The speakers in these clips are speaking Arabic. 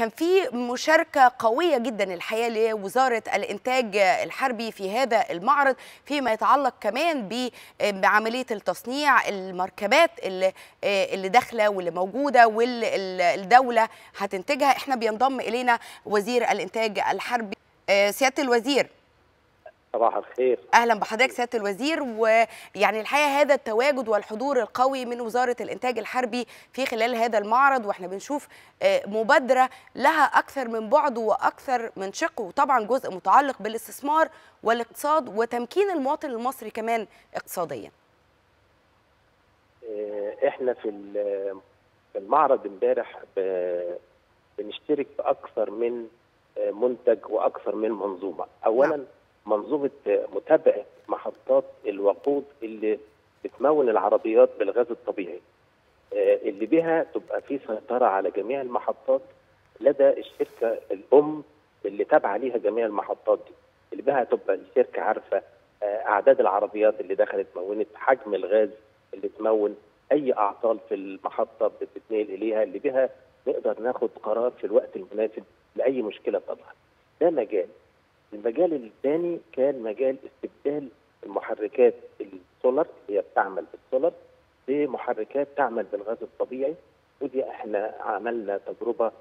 كان في مشاركة قوية جدا الحقيقة لوزارة الإنتاج الحربي في هذا المعرض فيما يتعلق كمان بعملية التصنيع المركبات اللي, اللي داخلة واللي موجودة واللي الدولة هتنتجها. إحنا بينضم إلينا وزير الإنتاج الحربي سيادة الوزير. صباح الخير. أهلا بحضرتك سيادة الوزير ويعني الحقيقة هذا التواجد والحضور القوي من وزارة الإنتاج الحربي في خلال هذا المعرض وإحنا بنشوف مبادرة لها أكثر من بعد وأكثر من شق وطبعا جزء متعلق بالاستثمار والاقتصاد وتمكين المواطن المصري كمان اقتصاديا. إحنا في المعرض امبارح بنشترك في أكثر من منتج وأكثر من منظومة. اولا نعم. منظومة متابعة محطات الوقود اللي بتمون العربيات بالغاز الطبيعي. اللي بها تبقى في سيطرة على جميع المحطات لدى الشركة الأم اللي تابعة ليها جميع المحطات دي. اللي بها تبقى الشركة عارفة أعداد العربيات اللي دخلت مونت حجم الغاز اللي تمون أي أعطال في المحطة بتتنقل إليها. اللي بها نقدر ناخد قرار في الوقت المناسب لأي مشكلة طبعا ده مجال. المجال الثاني كان مجال استبدال المحركات السولار اللي هي بتعمل بالسولار بمحركات تعمل بالغاز الطبيعي. ودي إحنا عملنا تجربة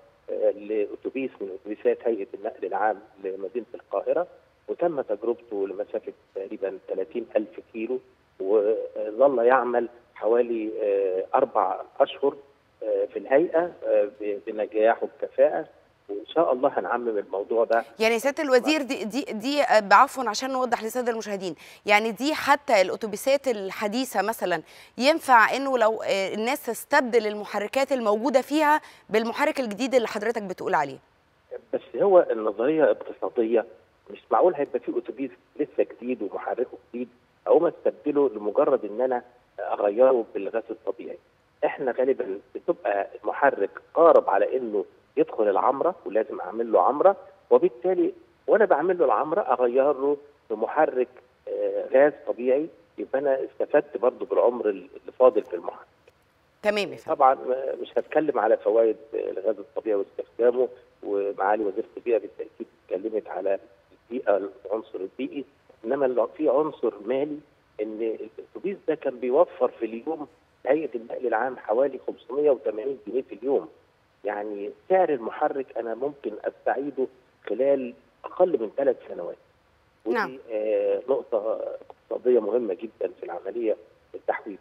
لأتوبيس من أتوبيسات هيئة النقل العام لمدينة القاهرة وتم تجربته لمسافة تقريبا 30 ألف كيلو وظل يعمل حوالي أربع أشهر في الهيئة بنجاح وبكفاءة. وإن شاء الله هنعمم الموضوع ده. يعني سيادة الوزير دي دي دي بعفوا عشان نوضح للساده المشاهدين. يعني دي حتى الأتوبيسات الحديثة مثلا ينفع إنه لو الناس تستبدل المحركات الموجودة فيها بالمحرك الجديد اللي حضرتك بتقول عليه؟ بس هو النظرية اقتصاديه مش معقول هيبقى في أتوبيس لسه جديد ومحركه جديد. أقوم أستبدله لمجرد إن أنا أغيره بالغاز الطبيعي. إحنا غالبا بتبقى المحرك قارب على إنه يدخل العمرة ولازم أعمل له عمرة وبالتالي وأنا بعمل له العمرة أغير له بمحرك غاز طبيعي يبقى أنا استفدت برضه بالعمر اللي فاضل في المحرك. تمام طبعا مش هتكلم على فوائد الغاز الطبيعي واستخدامه ومعالي وزيرة البيئة بالتأكيد اتكلمت على البيئة العنصر البيئي إنما في عنصر مالي إن الأتوبيس ده كان بيوفر في اليوم هيئة النقل العام حوالي 580 جنيه في اليوم. يعني سعر المحرك أنا ممكن أستعيده خلال أقل من ثلاث سنوات. ودي نعم. آه نقطة اقتصادية مهمة جدا في العملية التحويل.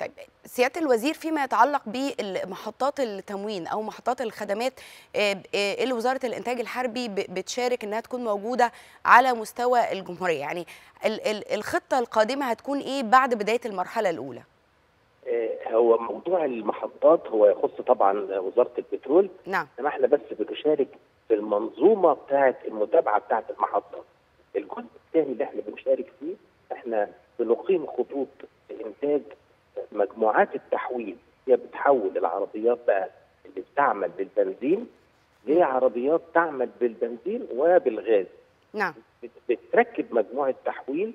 طيب سيادة الوزير فيما يتعلق بمحطات التموين أو محطات الخدمات اللي وزارة الإنتاج الحربي بتشارك إنها تكون موجودة على مستوى الجمهورية. يعني الخطة القادمة هتكون إيه بعد بداية المرحلة الأولى؟ هو موضوع المحطات هو يخص طبعا وزارة البترول. نعم. إنما إحنا بس بنشارك في المنظومة بتاعه المتابعة بتاعه المحطات. الجزء الثاني اللي إحنا بنشارك فيه إحنا بنقيم خطوط إنتاج مجموعات التحويل. هي بتحول العربيات بقى اللي بتعمل بالبنزين لعربيات تعمل بالبنزين وبالغاز. نعم. بتركب مجموعة تحويل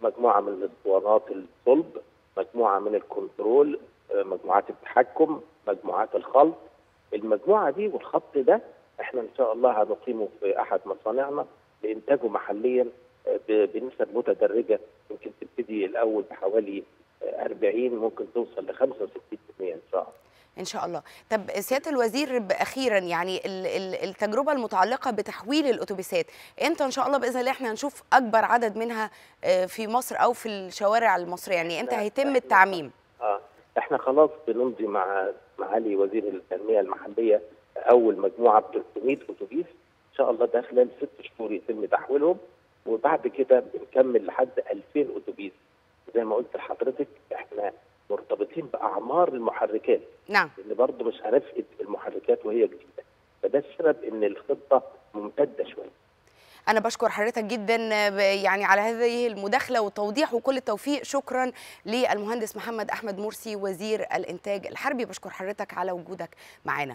مجموعة من الاسطوانات الصلب مجموعة من الكنترول مجموعات التحكم مجموعات الخلط. المجموعة دي والخط ده إحنا إن شاء الله هنقيمه في أحد مصانعنا لإنتاجه محليا بنسب متدرجة يمكن تبتدي الأول بحوالي 40 ممكن توصل ل 65% إن شاء الله. إن شاء الله. طب سيادة الوزير أخيرا يعني التجربة المتعلقة بتحويل الأتوبيسات إمتى إن شاء الله بإذن الله إحنا هنشوف أكبر عدد منها في مصر أو في الشوارع المصرية؟ يعني إمتى هيتم التعميم؟ إحنا خلاص بنمضي مع معالي وزير التنمية المحلية أول مجموعة ب 300 أتوبيس. إن شاء الله ده خلال ست شهور يتم تحويلهم. وبعد كده بنكمل لحد 2000 أتوبيس. زي ما قلت لحضرتك إحنا مرتبطين بأعمار المحركات. نعم. لأن برضه مش هنفقد المحركات وهي جديدة. فده السبب إن الخطة ممتدة شوية. أنا بشكر حضرتك جدا يعني على هذه المداخلة والتوضيح وكل التوفيق. شكرا للمهندس محمد أحمد مرسي وزير الإنتاج الحربي. بشكر حضرتك على وجودك معنا